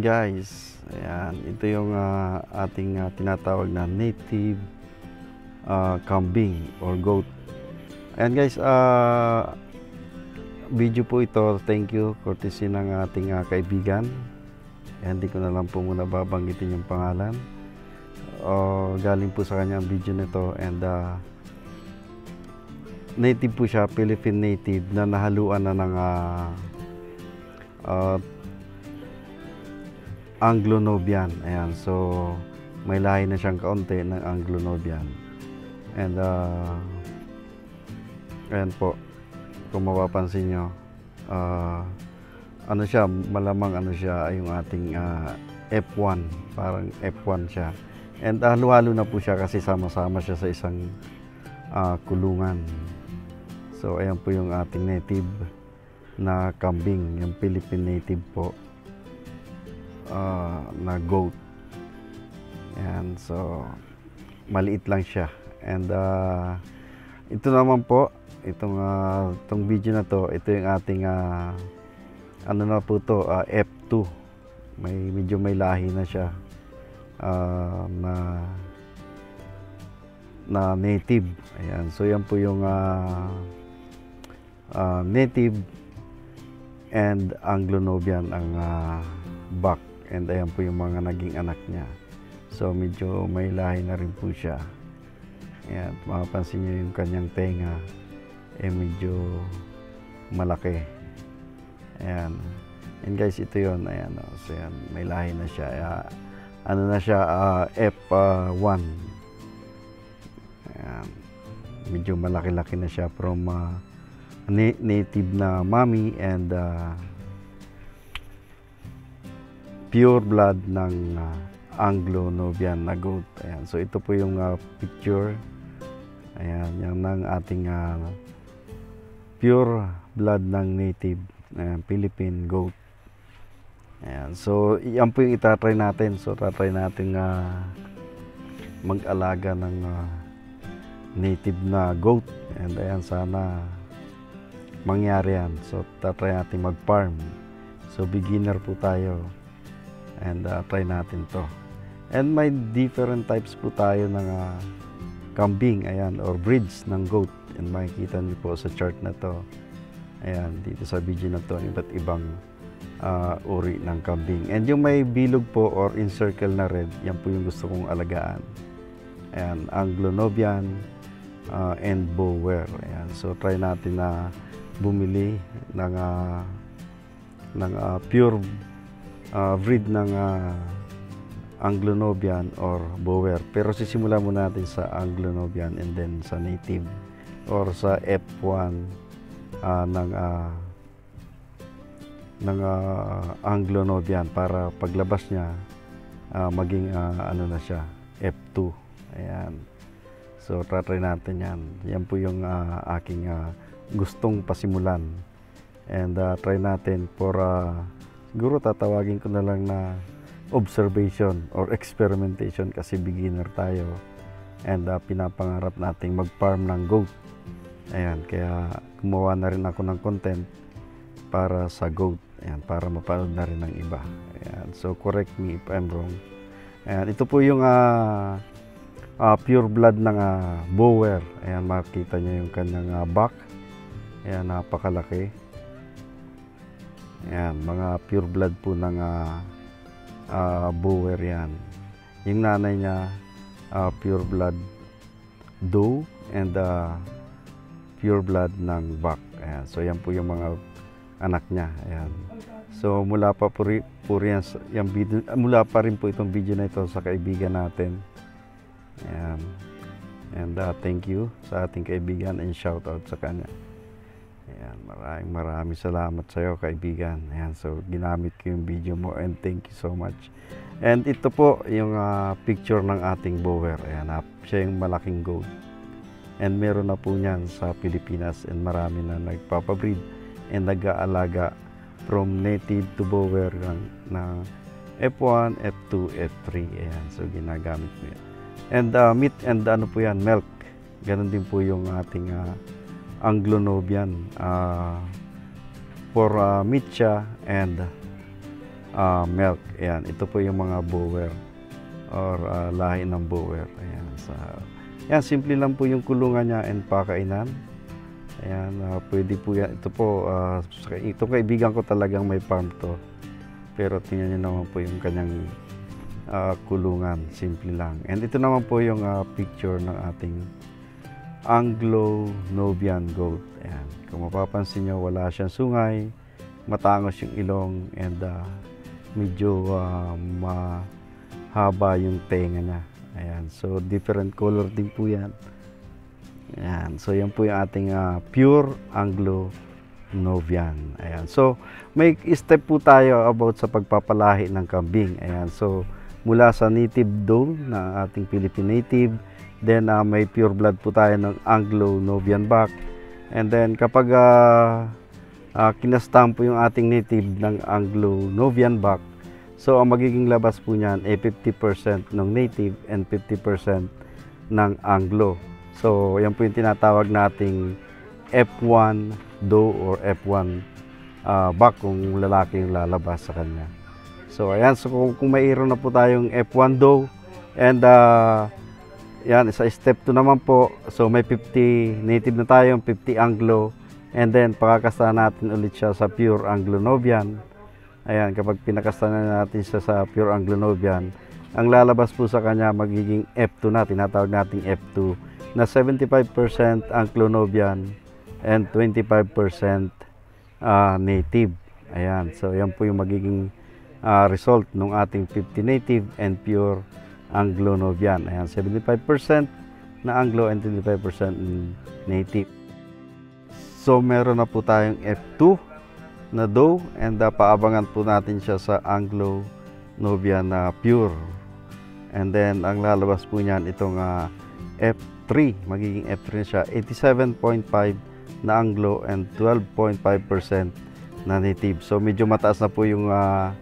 Guys, ayan, ito yung ah, ating ah, tinatawag na native ah, kambing or goat. Ayan guys, ah, video po ito, thank you, courtesy ng ating ah, kaibigan. Ayan, hindi ko na lang po muna babanggitin yung pangalan. O, galing po sa kanya ang video nito and ah, native po siya, Philippine native na nahaluan na ng ah, ah, Anglo-Nobian. Ayan, so may lahi na siyang kaunti ng Anglo-Nobian. And uh, ayan po, kung mapapansin nyo, ah, ano siya, malamang ano siya, yung ating ah, F1, parang F1 siya. And ah, halo-halo na po siya kasi sama-sama siya sa isang ah, kulungan. So ayan po yung ating native na kambing, yung Philippine native po ah, na goat. Ayan, so maliit lang siya. And ah, ito naman po, itong ah, itong video na to, ito yung ating ah, ano na po to, ah, F2. May medyo may lahi na siya ah, na na native. Ayan, so yan po yung ah, ah, native and Anglo-Nobian ang ah, back and ayan po yung mga naging anak niya. So medyo may lahi na rin po siya. Ayan, mapapansin niyo yung kanyang tenga eh medyo malaki. Ayan. And guys, ito yon Ayan, oh. so yan, may lahi na siya. Ah, ano na siya, ah, F1. Ayan. Medyo malaki-laki na siya from na- native na mommy and ah, pure blood ng ah, Anglo-Nobian na goat. Ayan. So ito po yung ah, picture. Ayan, yan ng ating ah, pure blood ng native ayan, Philippine goat. Ayan. So yan po yung itatry natin. So tatry natin ah, mag-alaga ng ah, native na goat. And ayan, sana mangyari yan. So tatry natin mag-farm. So beginner po tayo and uh, try natin to. And may different types po tayo ng uh, kambing, ayan, or breeds ng goat. And makikita niyo po sa chart na to. Ayan, dito sa video na to, iba't ibang uh, uri ng kambing. And yung may bilog po or encircle na red, yan po yung gusto kong alagaan. Ayan, Anglo-Nobian uh, and Bower. Ayan, so try natin na bumili ng uh, ng uh, pure uh, breed ng uh, Anglo-Nobian or Boer. Pero sisimula muna natin sa Anglo-Nobian and then sa native or sa F1 uh, ng uh, ng uh, Anglo-Nobian para paglabas niya uh, maging uh, ano na siya F2. Ayan. So try natin 'yan. Yan po yung uh, aking uh, gustong pasimulan. And uh, try natin for uh, siguro tatawagin ko na lang na observation or experimentation kasi beginner tayo and uh, pinapangarap nating mag-farm ng goat. Ayan, kaya gumawa na rin ako ng content para sa goat. Ayan, para mapanood na rin ng iba. Ayan, so correct me if I'm wrong. Ayan, ito po yung uh, uh, pure blood ng uh, Bower. Ayan, makikita niyo yung kanyang uh, back. Ayan, napakalaki. Ayan, mga pure blood po ng uh, uh, Bower yan. Yung nanay niya, uh, pure blood doe and uh, pure blood ng buck. Ayan, so yan po yung mga anak niya. Ayan. So mula pa po, ri, po rin, yung video, mula pa rin po itong video na ito sa kaibigan natin. Ayan. And uh, thank you sa ating kaibigan and shout out sa kanya. Ayan, maraming maraming salamat sa iyo kaibigan. Ayan, so ginamit ko yung video mo and thank you so much. And ito po yung uh, picture ng ating bower. Ayan, uh, siya yung malaking goat. And meron na po niyan sa Pilipinas and marami na nagpapabreed and nag-aalaga from native to bower ng, ng F1, F2, F3. Ayan, so ginagamit mo yan. And uh, meat and ano po yan, milk. Ganon din po yung ating uh, Anglo-Nobian uh, for uh, meat siya and ah, milk. Ayan, ito po yung mga bower or ah, lahi ng bower. Ayan, sa Ayan, simple lang po yung kulungan niya and pakainan. Ayan, ah, pwede po yan. Ito po, sa- ito kaibigan ko talagang may farm to. Pero tingnan niyo naman po yung kanyang ah, kulungan. Simple lang. And ito naman po yung ah, picture ng ating Anglo-Nubian goat. Ayan. Kung mapapansin nyo, wala siyang sungay, matangos yung ilong, and ah, medyo ah, mahaba yung tenga niya. Ayan. So, different color din po yan. Ayan. So, yan po yung ating ah, pure Anglo-Nubian. Ayan. So, may step po tayo about sa pagpapalahi ng kambing. Ayan. So, mula sa native doe na ating Philippine native, then ah, may pure blood po tayo ng Anglo-Nubian back. And then, kapag uh, kinastamp po yung ating native ng Anglo-Nubian back, So, ang magiging labas po niyan ay 50% ng native and 50% ng Anglo. So, yan po yung tinatawag nating F1 do or F1 ah, back kung lalaki yung lalabas sa kanya. So, ayan. So, kung, kung mayroon na po tayong F1 do and ah, yan, sa step 2 naman po. So, may 50 native na tayo, 50 Anglo. And then, pakakasta natin ulit siya sa pure Anglo-Novian. Ayan, kapag pinakasta na natin siya sa pure Anglo-Novian, ang lalabas po sa kanya magiging F2 na, tinatawag nating F2, na 75% Anglo-Novian and 25% ah, native. Ayan, so yan po yung magiging ah, result ng ating 50 native and pure Anglo-Novian. Ayan, 75% na Anglo and 25% native. So meron na po tayong F2 na dough and uh, paabangan po natin siya sa Anglo Novian na pure. And then ang lalabas po niyan itong ah, F3, magiging F3 na siya, 87.5 na Anglo and 12.5% na native. So medyo mataas na po yung ah,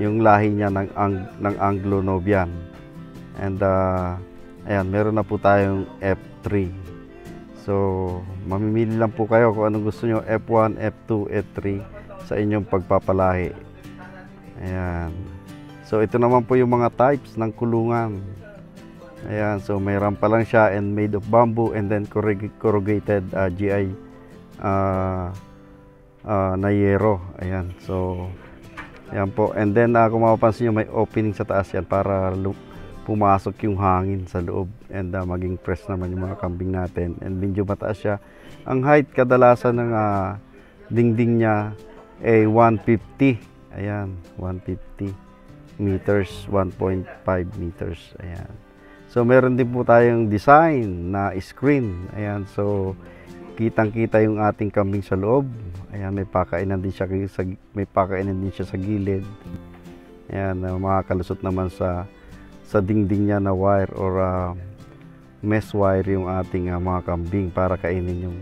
yung lahi niya ng ang, ng Anglo Novian. And uh, ayan, meron na po tayong F3. So, mamimili lang po kayo kung anong gusto nyo, F1, F2, F3 sa inyong pagpapalahi. Ayan. So, ito naman po yung mga types ng kulungan. Ayan, so may rampa lang siya and made of bamboo and then corrug- corrugated uh, GI uh, uh, na yero. Ayan, so ayan po. And then uh, kung mapapansin nyo, may opening sa taas yan para pumasok yung hangin sa loob and uh, maging fresh naman yung mga kambing natin. And medyo mataas siya. Ang height kadalasan ng uh, dingding niya ay 150. Ayan, 150 meters, 1.5 meters. Ayan. So meron din po tayong design na screen. Ayan, so kitang-kita yung ating kambing sa loob. Ayan, may pakainan din siya may pakainan din siya sa gilid. Ayan, uh, makakalusot naman sa sa dingding niya na wire or uh, mesh wire yung ating uh, mga kambing para kainin yung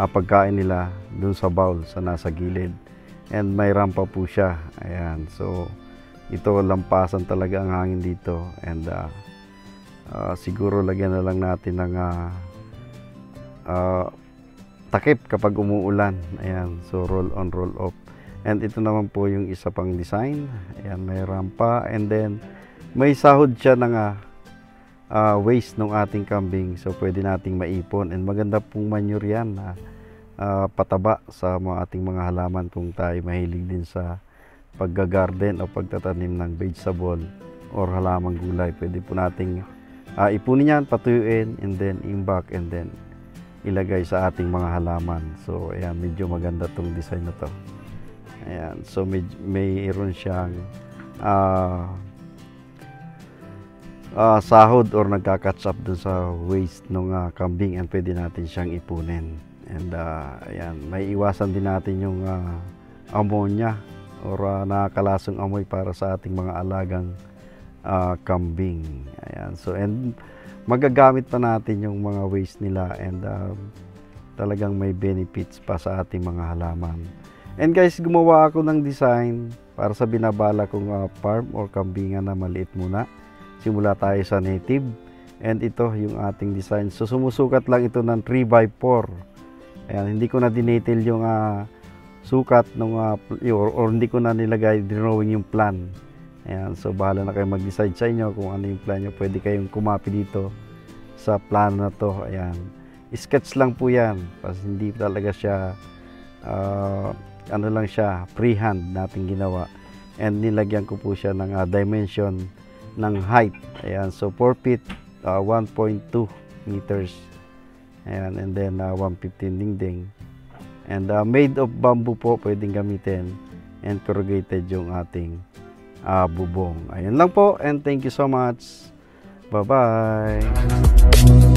uh, pagkain nila dun sa bowl sa nasa gilid. And may rampa po siya. Ayan, so ito lampasan talaga ang hangin dito and uh, uh, siguro lagyan na lang natin ng uh, uh, takip kapag umuulan. Ayan, so roll on, roll off. And ito naman po yung isa pang design. Ayan, may rampa and then may sahod siya ng uh, uh, waste ng ating kambing. So pwede nating maipon and maganda pong manure yan na uh, pataba sa mga ating mga halaman kung tayo mahilig din sa pagga-garden o pagtatanim ng vegetable or halamang gulay. Pwede po nating uh, ipunin yan, patuyuin, and then imbak, and then ilagay sa ating mga halaman. So, ayan, medyo maganda tong design na to. Ayan, so may, mayroon siyang uh, uh, sahod or nagka-catch up dun sa waste ng uh, kambing and pwede natin siyang ipunin. And uh, ayan, may iwasan din natin yung uh, ammonia or uh, nakakalasong amoy para sa ating mga alagang uh, kambing. Ayan. So and magagamit pa natin yung mga waste nila and uh, talagang may benefits pa sa ating mga halaman. And guys, gumawa ako ng design para sa binabala kong uh, farm or kambingan na maliit muna. Simula tayo sa native. And ito yung ating design. So sumusukat lang ito ng 3x4. Ayan, hindi ko na dinetail yung uh, sukat ng or, or hindi ko na nilagay drawing yung plan. Ayan, so bahala na kayo mag-decide sa inyo kung ano yung plan nyo. Pwede kayong kumapi dito sa plano na to. Ayan. Sketch lang po yan. Kasi hindi talaga siya ah, ano lang siya, freehand natin ginawa. And nilagyan ko po siya ng ah, dimension ng height. Ayan, so 4 feet, ah, 1.2 meters. Ayan, and then ah, 115 dingding. And ah, made of bamboo po pwedeng gamitin. And corrugated yung ating ah, bubong. Ayun lang po and thank you so much. Bye-bye.